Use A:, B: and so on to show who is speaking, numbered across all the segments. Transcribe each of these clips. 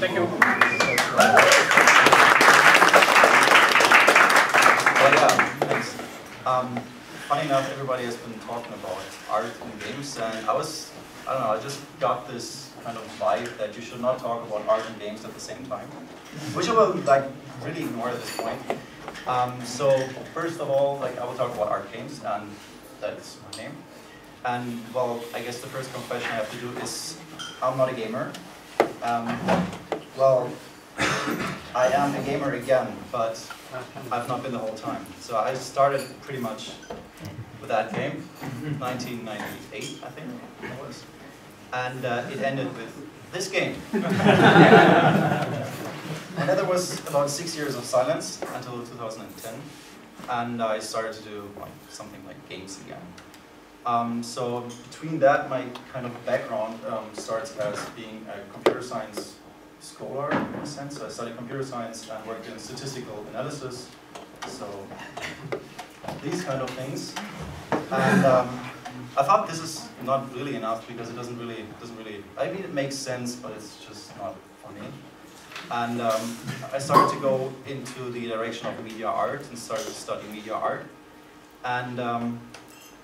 A: Thank you.
B: Yeah, thanks. Um, funny enough, everybody has been talking about art and games, and I was, I don't know, I just got this kind of vibe that you should not talk about art and games at the same time, which I will like really ignore at this point. Um, so first of all, like I will talk about art games, and that's my name. And well, I guess the first confession I have to do is I'm not a gamer. Um, well, I am a gamer again, but I've not been the whole time. So I started pretty much with that game, 1998, I think it was. And uh, it ended with this game. and then there was about six years of silence until 2010. And I started to do like, something like games again. Um, so between that, my kind of background um, starts as being a computer science scholar in a sense. So I studied computer science and worked in statistical analysis. So these kind of things. And um, I thought this is not really enough because it doesn't really, doesn't really, I mean it makes sense, but it's just not for me. And um, I started to go into the direction of media art and started to study media art. And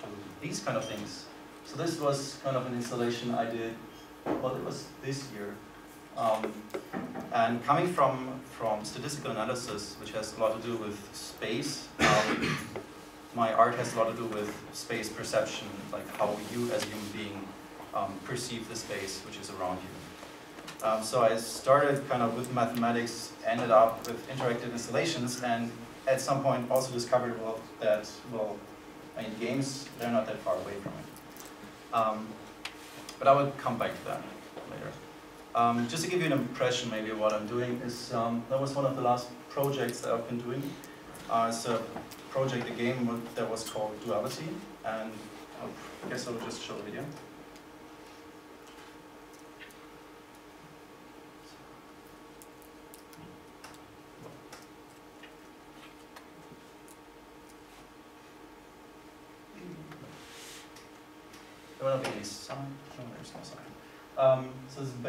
B: um, these kind of things. So this was kind of an installation I did, well it was this year, um, and coming from, from statistical analysis, which has a lot to do with space, um, my art has a lot to do with space perception, like how you as a human being um, perceive the space which is around you. Um, so I started kind of with mathematics, ended up with interactive installations, and at some point also discovered well, that, well, I mean, games, they're not that far away from it. Um, but I will come back to that later. Um, just to give you an impression maybe of what I'm doing is, um, that was one of the last projects that I've been doing. Uh, it's a project, a game that was called Duality, and I guess I'll just show a video. There will not be any sign. No, there's no sign. Um,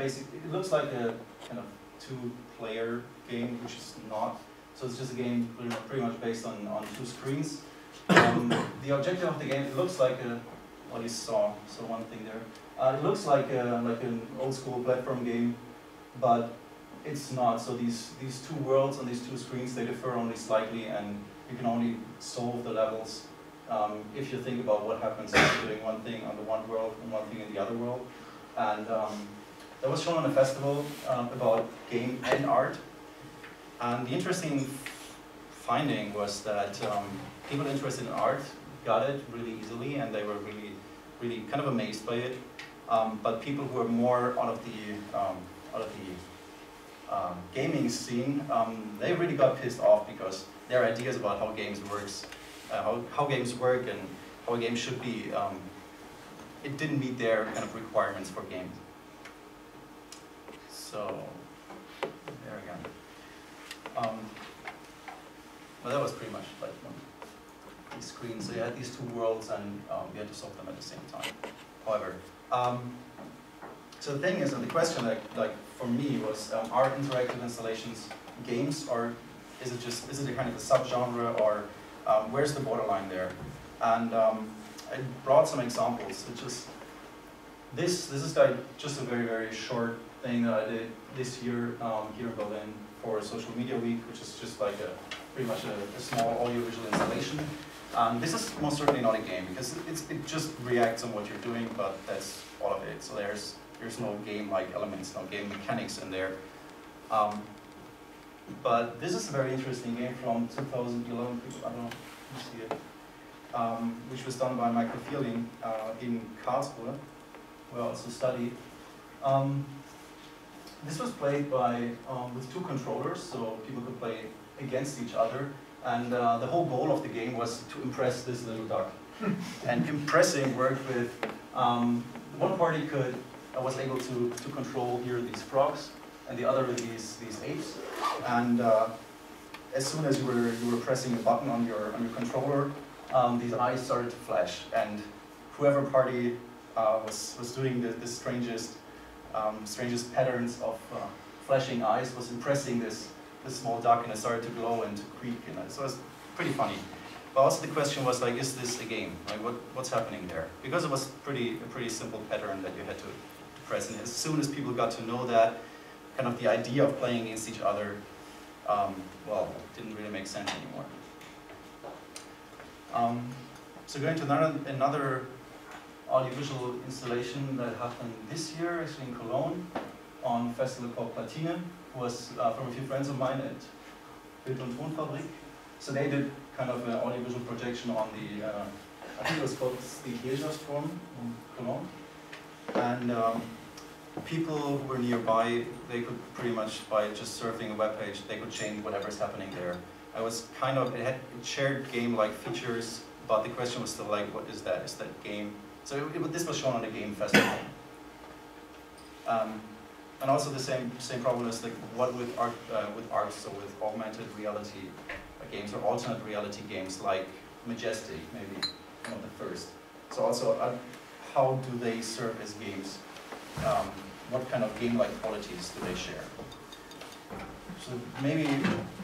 B: so this is basic. It looks like a kind of two-player game, which is not. So it's just a game pretty much, based on, on two screens. Um, the objective of the game, it looks like a, what you saw, so one thing there. Uh, it looks like a, like an old school platform game, but it's not. So these, these two worlds on these two screens, they differ only slightly and you can only solve the levels um, if you think about what happens if you're doing one thing on the one world and one thing in the other world. And um, that was shown on a festival um, about game and art. And the interesting finding was that um, people interested in art got it really easily and they were really, really kind of amazed by it. Um, but people who are more out of the, um, out of the um, gaming scene, um, they really got pissed off because their ideas about how games works, uh, how, how games work and how a game should be, it didn't meet their kind of requirements for games. So, there again. Um, well, that was pretty much like one these screens. So you had these two worlds and um, we had to solve them at the same time. However, um, so the thing is, and the question that, like, for me was, um, are interactive installations games, or is it just, is it a kind of a subgenre, or um, where's the borderline there? And um, I brought some examples. It just, this, this is like just a very, very short thing that I did this year um, here in Berlin for Social Media Week, which is just like a pretty much a, a small audiovisual installation. Um, this is most certainly not a game because it just reacts on what you're doing, but that's all of it. So there's there's no game-like elements, no game mechanics in there. Um, but this is a very interesting game from 2011. I don't know if you see it, um, which was done by Michael Feeling uh, in Karlsruhe, where I also studied. Um, this was played by um, with two controllers, so people could play against each other. And uh, the whole goal of the game was to impress this little duck. and impressing worked with, um, one party could, uh, was able to, to control here these frogs, and the other these, these apes. And uh, as soon as you were, you were pressing a button on your, on your controller, um, these eyes started to flash. And whoever party uh, was, was doing the, the strangest, um, strangest patterns of uh, flashing eyes, was impressing this, this small duck and it started to glow and to creak. And so it was pretty funny. But also the question was like, is this a game? Like what, what's happening there? Because it was pretty, a pretty simple pattern that you had to, to press. And as soon as people got to know that, kind of the idea of playing against each other, um, well, didn't really make sense anymore. Um, so going to another, another audiovisual installation that happened this year, actually in Cologne, on festival called Platine, was uh, from a few friends of mine at Bild und Tonfabrik. So they did kind of an audiovisual projection on the, uh, I think it was called the Kirchnerstrom in Cologne. And um, people who were nearby, they could pretty much, by just surfing a web page, they could change whatever's happening there. I was kind of, it had shared game-like features, but the question was still like, what is that? Is that game? So it, it, this was shown on the game festival. Um, and also the same same problem is like what with art uh, with art, so with augmented reality games or alternate reality games like Majestic, maybe one of the first. So also, uh, how do they serve as games? Um, what kind of game-like qualities do they share? So maybe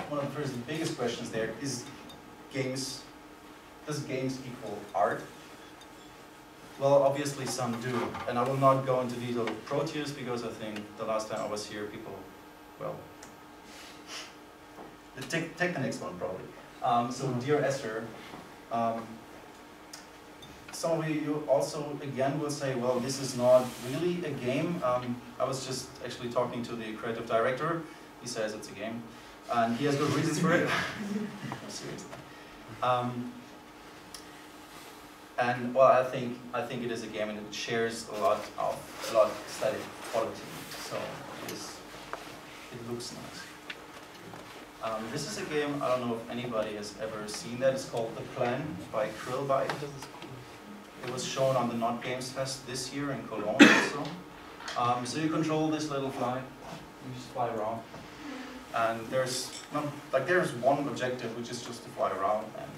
B: one of the first biggest questions there is games, does games equal art? Well, obviously some do, and I will not go into detail with Proteus because I think the last time I was here, people, well, take, take the next one probably. Um, so Dear Esther, um, some of you also again will say, well, this is not really a game. Um, I was just actually talking to the creative director. He says it's a game, and he has good reasons for it. Seriously. Um, and well, I think I think it is a game, and it shares a lot of a lot of aesthetic quality. So it is, it looks nice. Um, this is a game, I don't know if anybody has ever seen that. It's called The Plan by Krillbyte. It was shown on the Not Games Fest this year in Cologne also. Um, so you control this little fly, you just fly around. And there's not, like there's one objective which is just to fly around and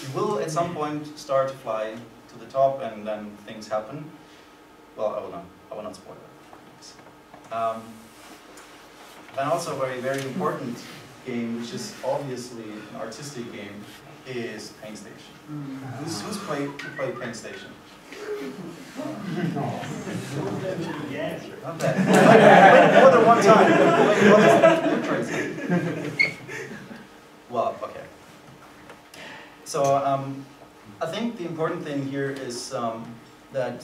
B: you will at some point start to fly to the top and then things happen. Well, I will not, I will not spoil it. Um, and also a very, very important game, which is obviously an artistic game, is PainStation. Who's, who's played, who played PainStation? Not bad. More than one time. well, okay. So um, I think the important thing here is um, that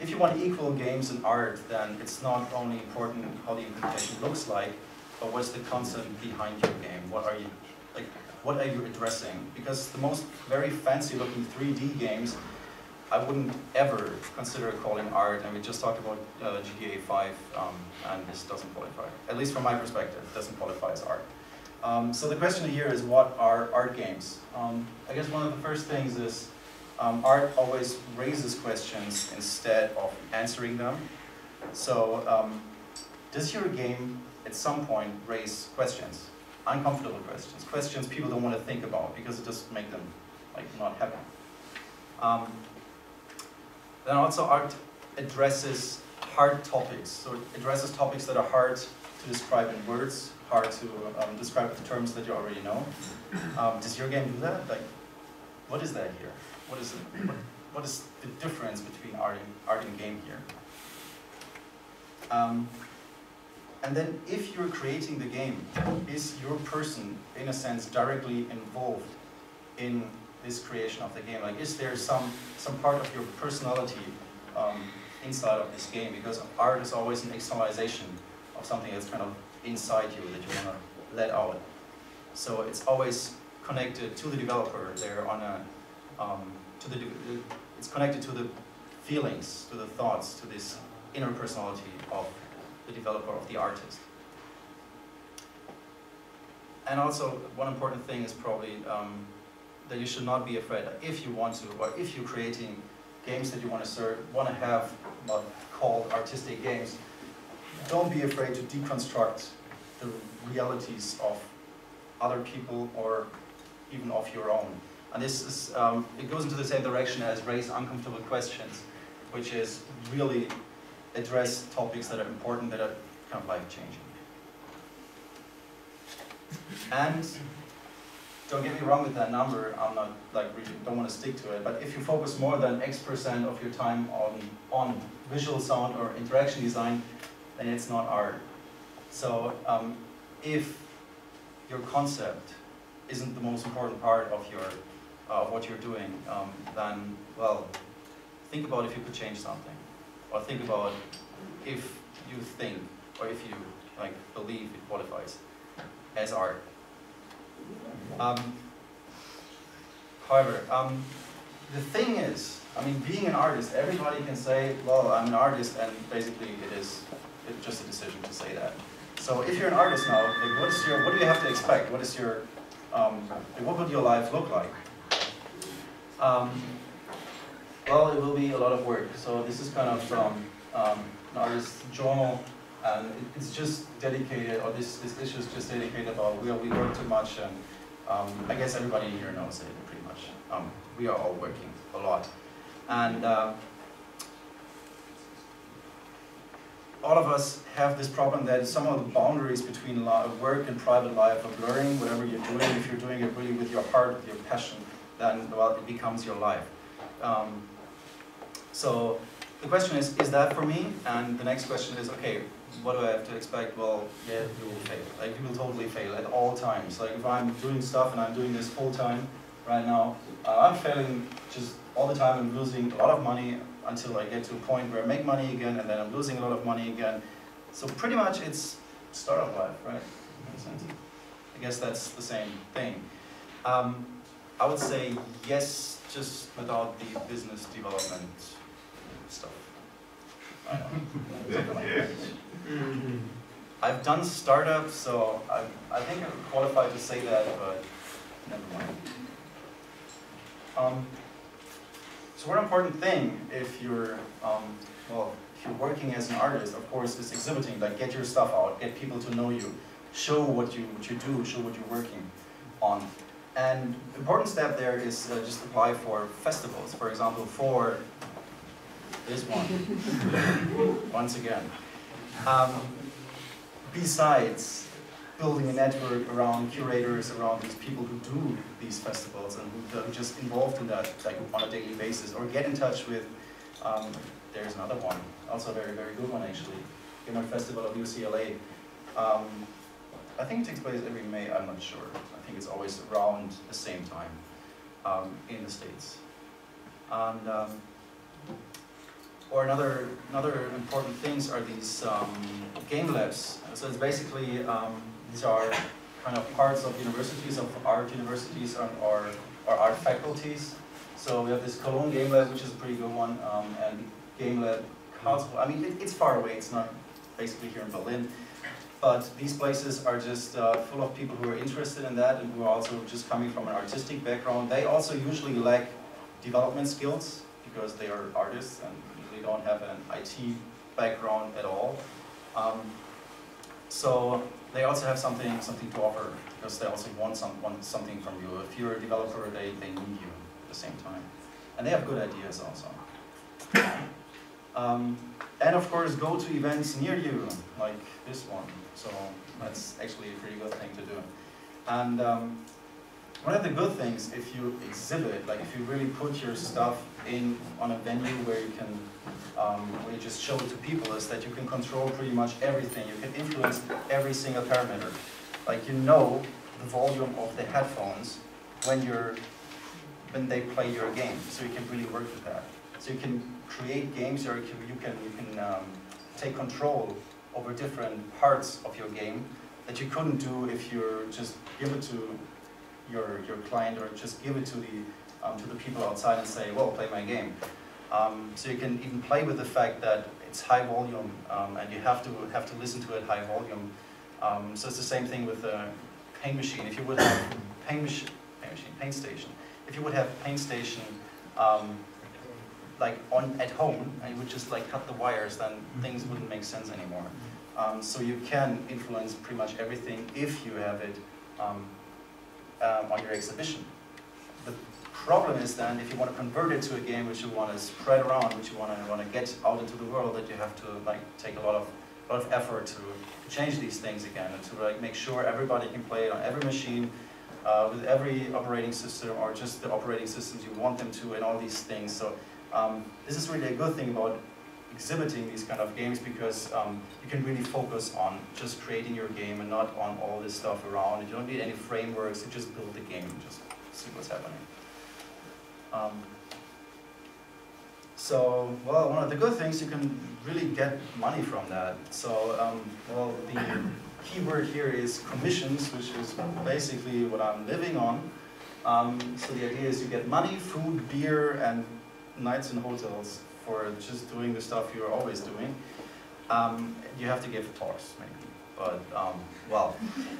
B: if you want equal games and art, then it's not only important how the implementation looks like, but what's the concept behind your game? What are you, like, what are you addressing? Because the most very fancy looking 3D games, I wouldn't ever consider calling art, and we just talked about uh, GTA 5, um, and this doesn't qualify. At least from my perspective, it doesn't qualify as art. Um, so the question here is, what are art games? Um, I guess one of the first things is, um, art always raises questions instead of answering them. So, um, does your game at some point raise questions, uncomfortable questions, questions people don't want to think about because it just make them like not happy. Um, then also art addresses hard topics, so it addresses topics that are hard to describe in words, hard to um, describe with terms that you already know. Um, does your game do that? Like, what is that here? What is it? What, what is the difference between art and, art and game here? Um, and then if you're creating the game, is your person, in a sense, directly involved in this creation of the game? Like, is there some, some part of your personality um, inside of this game? Because art is always an externalization of something that's kind of inside you that you want to let out. So it's always connected to the developer. They're on a, um, to the, it's connected to the feelings, to the thoughts, to this inner personality of the developer of the artist. And also, one important thing is probably um, that you should not be afraid if you want to, or if you're creating games that you want to serve, want to have called artistic games, don't be afraid to deconstruct the realities of other people or even of your own. And this is, um, it goes into the same direction as raise uncomfortable questions. which is really address topics that are important, that are kind of life-changing. And don't get me wrong with that number, I'm not like really don't want to stick to it, but if you focus more than X percent of your time on, on visual sound or interaction design, then it's not art. So um, if your concept isn't the most important part of your uh, what you're doing, um, then well, think about if you could change something, or think about if you think or if you like believe it qualifies as art. Um, however, um, the thing is, I mean, being an artist, everybody can say, well, I'm an artist, and basically it is just a decision to say that. So if you're an artist now, like what is your, what do you have to expect? What is your, um, what would your life look like? Um, well, it will be a lot of work. So this is kind of um, um, an artist's journal, and it's just dedicated, or this, this issue is just dedicated about we, we work too much, and um, I guess everybody here knows it pretty much. Um, we are all working a lot. And uh, all of us have this problem that some of the boundaries between work and private life are blurring, whatever you're doing. If you're doing it really with your heart, with your passion, then well, it becomes your life. Um, so the question is, is that for me? And the next question is, okay, what do I have to expect? Well, yeah, you will fail. Like, you will totally fail at all times. Like, if I'm doing stuff and I'm doing this full time right now, uh, I'm failing just all the time and losing a lot of money until I get to a point where I make money again and then I'm losing a lot of money again. So pretty much it's startup life, right? I guess that's the same thing. Um, I would say yes, just without the business development stuff. I've done startups, so I, I think I'm qualified to say that, but never mind. Um, so one important thing if you're, um, well, if you're working as an artist, of course, is exhibiting, like get your stuff out, get people to know you, show what you, what you do, show what you're working on. And important step there is uh, just apply for festivals, for example, for this one, once again. Um, besides building a network around curators, around these people who do these festivals and who are just involved in that like on a daily basis, or get in touch with, um, there's another one, also a very, very good one actually, Game Art Festival of UCLA. Um, I think it takes place every May, I'm not sure. I think it's always around the same time um, in the States. And um, or another, another important things are these um, game labs. So it's basically, um, these are kind of parts of universities, of art universities or, or, or, art faculties. So we have this Cologne Game Lab, which is a pretty good one, um, and Game Lab. I mean, it, it's far away, it's not basically here in Berlin. But these places are just uh, full of people who are interested in that and who are also just coming from an artistic background. They also usually lack development skills because they are artists and don't have an IT background at all. Um, so they also have something something to offer because they also want, some, want something from you. If you're a developer, they, they need you at the same time. And they have good ideas also. Um, and of course, go to events near you, like this one. So that's actually a pretty good thing to do. And um, one of the good things, if you exhibit, like if you really put your stuff in on a venue where you can, um, where you just show it to people, is that you can control pretty much everything. You can influence every single parameter. Like you know the volume of the headphones when you're, when they play your game, so you can really work with that. So you can create games, or you can, you can, um, take control over different parts of your game that you couldn't do if you're just give it to your, your client or just give it to the, um, to the people outside and say, well, play my game. Um, so you can even play with the fact that it's high volume um, and you have to, have to listen to it high volume. Um, so it's the same thing with a paint machine. If you would have machine, paint machine, PainStation, if you would have PainStation um, like on at home and you would just like cut the wires, then things wouldn't make sense anymore. Um, so you can influence pretty much everything if you have it um, um, on your exhibition. The problem is then if you want to convert it to a game which you want to spread around, which you want to want to get out into the world, that you have to like take a lot of a lot of effort to change these things again and to like make sure everybody can play it on every machine uh, with every operating system or just the operating systems you want them to and all these things. So um, this is really a good thing about exhibiting these kind of games because um, you can really focus on just creating your game and not on all this stuff around. You don't need any frameworks, you just build the game and just see what's happening. Um, so, well, one of the good things, you can really get money from that. So, um, well, the key word here is commissions, which is basically what I'm living on. Um, so the idea is you get money, food, beer, and nights in hotels for just doing the stuff you're always doing. Um, you have to give talks, maybe. But, um, well,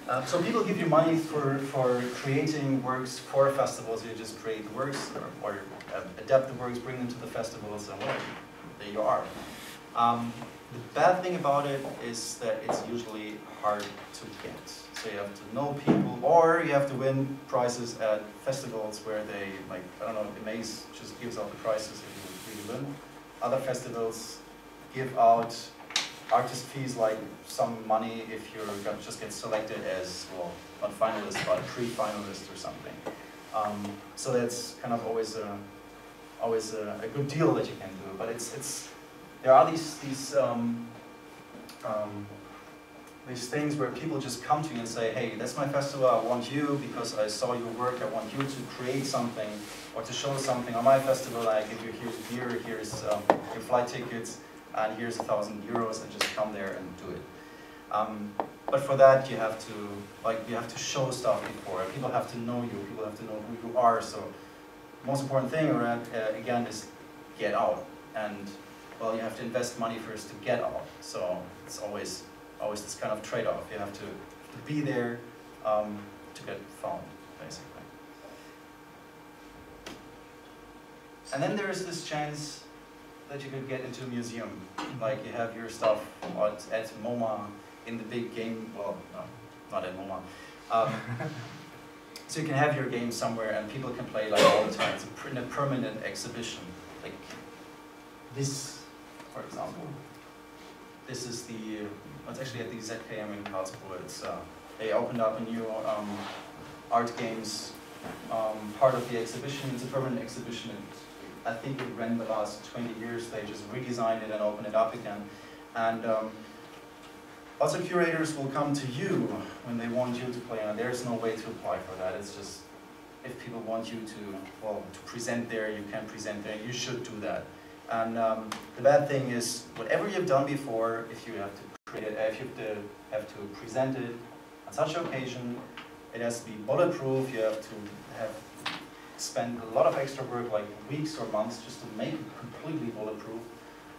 B: uh, so people give you money for, for creating works for festivals. You just create works or, or uh, adapt the works, bring them to the festivals, and well, there you are. Um, the bad thing about it is that it's usually hard to get. So you have to know people, or you have to win prizes at festivals where they, like, I don't know, Amaze just gives out the prizes if you really win. Other festivals give out artist fees like some money if you're just get selected as, well, not finalist, but pre-finalist or something. Um, so that's kind of always a, always a, a, good deal that you can do. But it's, it's there are these, these, um, um, these things where people just come to you and say, hey, that's my festival, I want you because I saw your work, I want you to create something or to show something on my festival, I give you here's beer, here's um, your flight tickets, and here's a thousand euros, and just come there and do it. Um, but for that, you have to like you have to show stuff before. People have to know you. People have to know who you are. So, most important thing, uh, again, is get out. And well, you have to invest money first to get out. So it's always always this kind of trade-off. You have to, to be there um, to get found, basically. And then there is this chance that you could get into a museum. Like you have your stuff at, at MoMA in the big game, well, no, not at MoMA. Um, so you can have your game somewhere and people can play like all the time. It's a, in a permanent exhibition. Like this, for example. This is the, it's actually at the ZKM in Karlsruhe. It's, uh, they opened up a new um, art games um, part of the exhibition. It's a permanent exhibition. I think it ran the last 20 years. They just redesigned it and opened it up again. And um, also curators will come to you when they want you to play, and there's no way to apply for that. It's just, if people want you to, well, to present there, you can present there, you should do that. And um, the bad thing is, whatever you've done before, if you have to if you have to, have to present it on such an occasion, it has to be bulletproof, you have to have spend a lot of extra work, like weeks or months, just to make it completely bulletproof.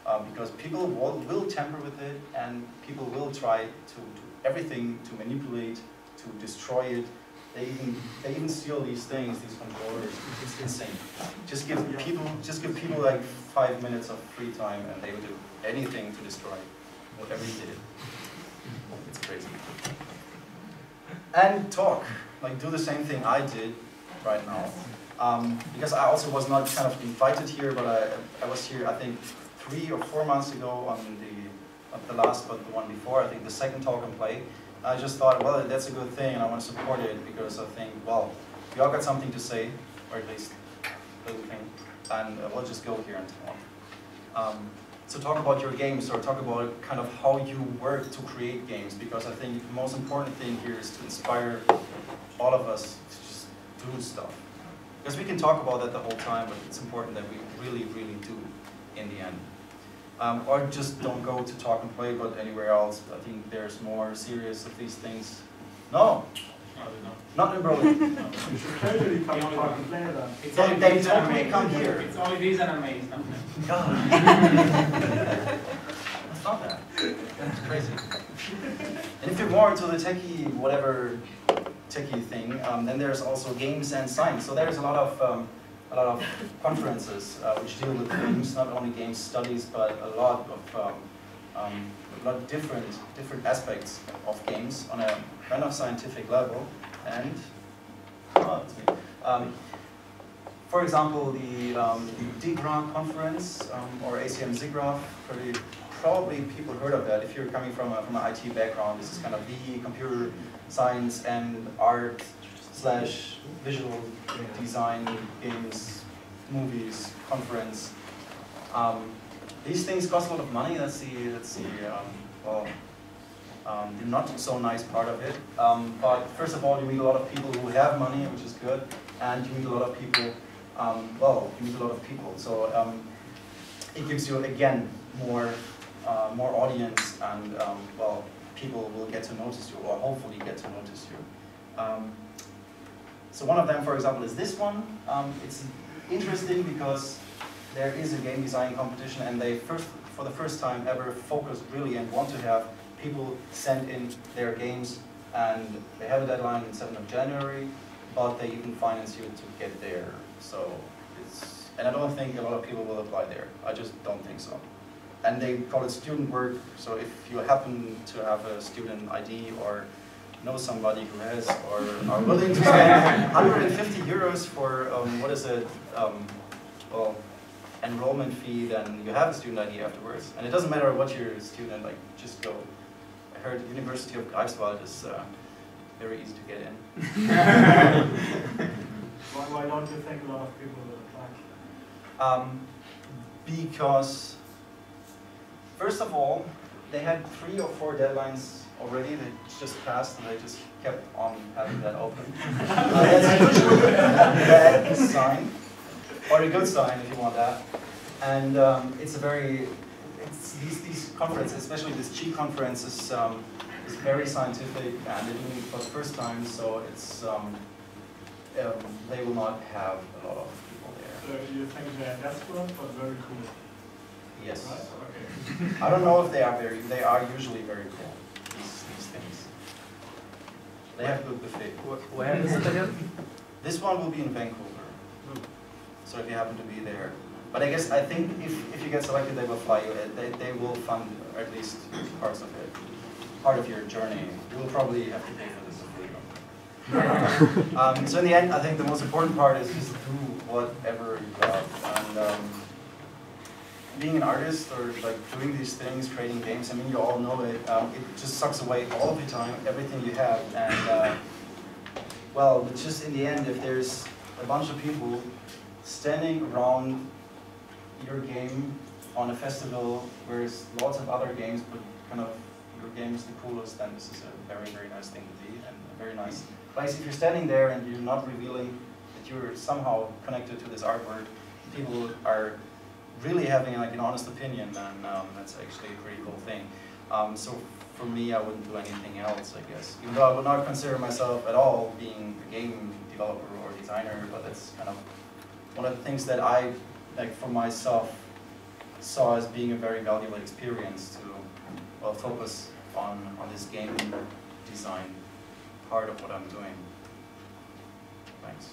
B: Um, because people will, will, tamper with it, and people will try to do everything to manipulate, to destroy it. They even they even steal these things, these controllers. It's insane. Just give people just give people like five minutes of free time, and they will do anything to destroy whatever you did. It's crazy. And talk, like do the same thing I did right now. Um, because I also was not kind of invited here, but I, I was here, I think, three or four months ago on the, not the last, but the one before, I think the second talk and play. I just thought, well, that's a good thing, and I want to support it because I think, well, we all got something to say, or at least a little thing, and we'll just go here and talk. Um, so talk about your games, or talk about kind of how you work to create games, because I think the most important thing here is to inspire all of us to just do stuff. Because we can talk about that the whole time, but it's important that we really, really do in the end. Um, or just don't go to talk and play, but anywhere else. I think there's more serious of these things. No, not in Berlin.
C: No. Totally come to talk and then.
A: It's
B: They-
A: only
B: they
A: these
B: told
A: and
B: come here.
A: It's only these and amaze. No.
B: God. It's not that. It's crazy. And if you're more into the techie, whatever techie thing, um, then there's also games and science. So there's a lot of um, a lot of conferences uh, which deal with games, not only game studies, but a lot of um, um, a lot of different different aspects of games on a kind of scientific level. And oh. Um, for example, the, um, the DIGRA conference um, or ACM SIGGRAPH, pretty, probably people heard of that. If you're coming from, a, from an IT background, this is kind of the computer science and art slash visual design games, movies, conference. Um, these things cost a lot of money. That's the, that's the um, well, um, the not so nice part of it. Um, but first of all, you meet a lot of people who have money, which is good, and you meet a lot of people, um, well, you meet a lot of people. So um, it gives you, again, more, uh, more audience and, um, well, people will get to notice you, or hopefully get to notice you. Um, so one of them, for example, is this one. It's interesting because there is a game design competition and they first, for the first time ever focused really and want to have people send in their games and they have a deadline in 7th of January, but they even finance you to get there. So it's, and I don't think a lot of people will apply there. I just don't think so. And they call it student work, so if you happen to have a student ID or know somebody who has or are willing to spend 150 euros for, um, what is it, um, well, enrollment fee, then you have a student ID afterwards. And it doesn't matter what you're student, like, just go. I heard University of Greifswald is uh, very easy to get in.
C: Why, why don't you think a lot of people will apply?
B: Um, because, first of all, they had three or four deadlines already. They just passed, and they just kept on having that open. uh, that's usually a bad sign, or a good sign if you want that. And um, it's a very, it's these these conferences, especially this G conference, is um, is very scientific, and they're doing it for the first time, so it's. Um, um, they will not have a lot of people there.
C: So you think they're desperate but very cool,
B: Yes.
C: right? Okay.
B: I don't know if they are very, they are usually very cool, these, these things. They have good buffet.
D: Where is it again?
B: This one will be in Vancouver, so if you happen to be there. But I guess, I think if, if you get selected, they will fly you, they, they will fund at least parts of it, part of your journey. You will probably have to pay for this if you um, so in the end, I think the most important part is just do whatever you love. And um, being an artist or like doing these things, creating games, I mean, you all know it. Um, it just sucks away all of your time, everything you have. And uh, well, but just in the end, if there's a bunch of people standing around your game on a festival where there's lots of other games, but kind of your game is the coolest, then this is a very, very nice thing to be and a very nice place. If you're standing there and you're not revealing that you're somehow connected to this artwork, people are really having like an honest opinion, then um, that's actually a pretty cool thing. Um, so for me, I wouldn't do anything else, I guess. Even though I would not consider myself at all being a game developer or designer, but that's kind of one of the things that I, like for myself, saw as being a very valuable experience to well, focus on, on this game design part of what I'm doing. Thanks.